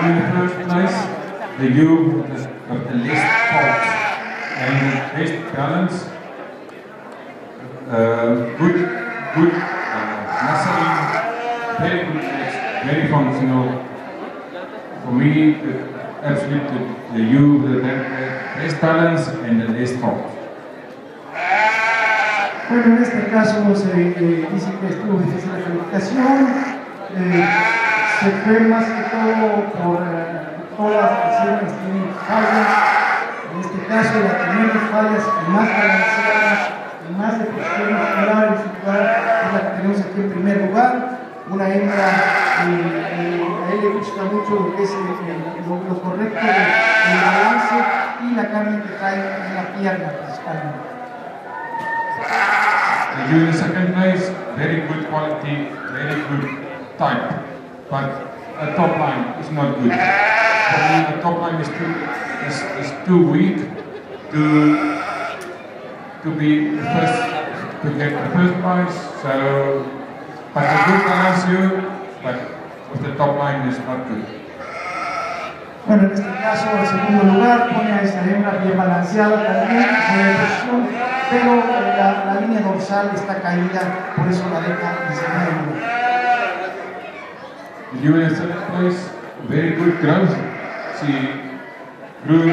In the first place, the ewe of the, of the list fault and the best balance, uh, good, good uh, muscling, very good very functional. For me, the absolute the, ewe, the, best balance and the list fault. Bueno, en este caso se eh, dice que estuvo difícil la calificación, eh, se fue más que todo por eh, todas las canciones tienen fallas, en este caso la que fallas y más balanceada y más de en su lugar es la que tenemos aquí en primer lugar, una hembra eh, eh, a él le gusta mucho lo que es el- el- lo, lo correcto del balance y la carne que trae en la pierna principalmente. The U in the second place, very good quality, very good type, but the top line is not good. For me, the top line is too is, is too weak to to be the first to get the first prize. So, but the good balance U, but with the top line is not good. Bueno, en este caso, en segundo lugar, pone a esta hembra bien balanceada también, posición, pero la, la línea dorsal está caída, por eso la deja en segundo lugar. The third place, very good growth. She grew.